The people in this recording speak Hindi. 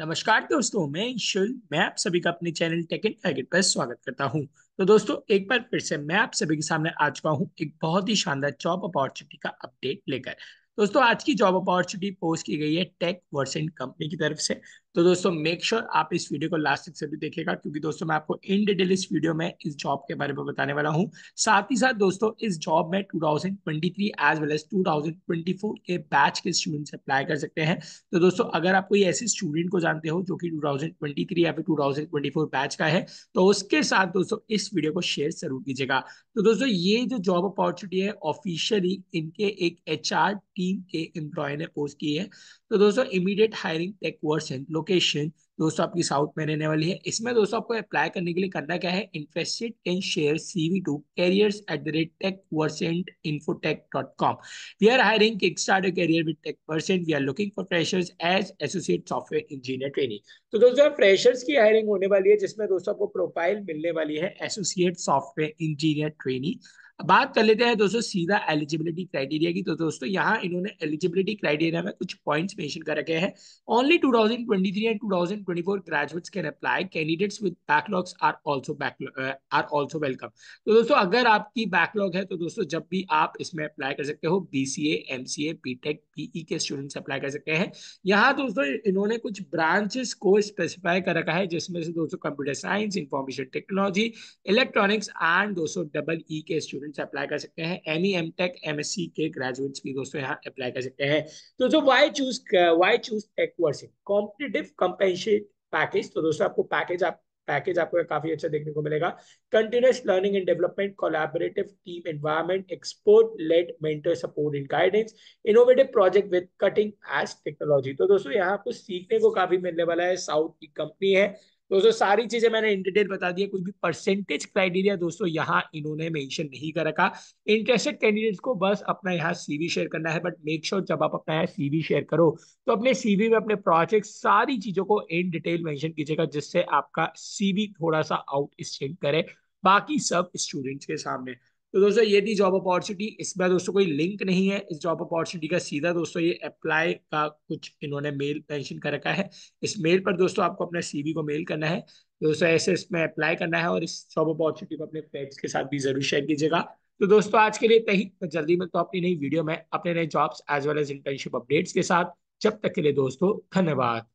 नमस्कार दोस्तों, मैं ईश्वर, मैं आप सभी का अपने चैनल टेक एंड टैगेट पर स्वागत करता हूँ। तो दोस्तों, एक बार फिर से मैं आप सभी के सामने आ चुका हूँ एक बहुत ही शानदार जॉब अपॉर्चुनिटी का अपडेट लेकर। दोस्तों, आज की जॉब अपॉर्चुनिटी पोस्ट की गई है टेक वर्सन कंपनी की तरफ़ से। तो दोस्तों मेक श्योर sure आप इस वीडियो को लास्ट तक सभी देखेगा क्योंकि दोस्तों, मैं आपको इन डिटेल इस वीडियो में इस जॉब के बारे में बताने वाला हूँ। साथ ही साथ दोस्तों, इस जॉब में 2023 एज वेल एज 2024 के बैच के स्टूडेंट्स अप्लाई कर सकते हैं। तो दोस्तों, अगर आप कोई ऐसे स्टूडेंट को जानते हो जो कि 2023 या फिर 2024 बैच का है तो उसके साथ दोस्तों, इस वीडियो को शेयर ज़रूर कीजिएगा। तो दोस्तों, ये जो जॉब अपॉर्चुनिटी है ऑफिशियली इनके एक एच टीम के एम्प्लॉय ने पोस्ट की है। तो दोस्तों immediate hiring tech version location दोस्तों, आपकी साउथ में रहने वाली है। इसमें दोस्तों, आपको अप्लाई करने के लिए करना क्या है? Interested in share CV to careers at the rate tech versant infotech dot com we are hiring kick start career with tech versant we are looking for freshers as associate software engineer training तो दोस्तों फ्रेशर्स की हायरिंग होने वाली है, जिसमें दोस्तों आपको प्रोफ़ाइल मिलने वाली है एसोसिएट सॉफ्टवेयर इंजीनियर ट्रेनिंग बात कर लेते हैं दोस्तों, सीधा एलिजिबिलिटी क्राइटेरिया की। तो दोस्तों, यहाँ इन्होंने एलिजिबिलिटी क्राइटेरिया में कुछ पॉइंट्स मेंशन कर रखे हैं। Only 2023 and 2024 graduates can apply candidates with backlogs are also are also welcome तो दोस्तों, अगर आपकी बैकलॉग है तो दोस्तों, जब भी आप इसमें अप्लाई कर सकते हो बीसीए एमसीए बीटेक पीई के स्टूडेंट्स अप्लाई कर सकते हैं। यहाँ दोस्तों, इन्होंने कुछ ब्रांचेस को स्पेसिफाई कर रखा है, जिसमें से दोस्तों computer science information technology electronics and दोस्तों डबल ई के स्टूडेंट स्टूडेंट्स अप्लाई कर सकते हैं। E M tech M S C के ग्रेजुएट्स भी दोस्तों यहाँ अप्लाई कर सकते हैं। तो जो why choose why choose tech versant competitive compensate package तो दोस्तों आपको पैकेज आप पैकेज आपको काफ़ी अच्छा देखने को मिलेगा। Continuous learning and development collaborative team environment expert led mentor support in guidance innovative project with cutting edge technology तो दोस्तों यहाँ कुछ सीखने को काफ़ी मिलने वाला है। साउथ की कंपनी है। दोस्तों, सारी चीज़ें मैंने इन डिटेल बता दी कोई भी परसेंटेज क्राइटेरिया दोस्तों, यहाँ इन्होंने मेंशन नहीं कर रखा इंटरेस्टेड कैंडिडेट्स को बस अपना यहाँ सीवी शेयर करना है बट मेक श्योर जब आप अपना यहाँ सीवी शेयर करो तो अपने सीवी में अपने प्रोजेक्ट सारी चीज़ों को इन डिटेल मेंशन कीजिएगा, जिससे आपका सीवी थोड़ा सा आउट स्टेंड करे, बाकी सब स्टूडेंट्स के सामने। तो दोस्तों, ये थी जॉब अपॉर्चुनिटी इसमें दोस्तों कोई लिंक नहीं है। इस जॉब अपॉर्चुनिटी का सीधा दोस्तों ये अप्लाई का कुछ इन्होंने मेल मेंशन कर रखा है। इस मेल पर दोस्तों आपको अपने सीवी को मेल करना है। दोस्तों, ऐसे इसमें अप्लाई करना है और इस जॉब अपॉर्चुनिटी को अपने फ्रेंड्स के साथ भी ज़रूर शेयर कीजिएगा। तो दोस्तों, आज के लिए तही जल्दी मिलता हूँ अपनी नई वीडियो में, अपने नए jobs as well as internship updates के साथ। जब तक के लिए दोस्तों, धन्यवाद।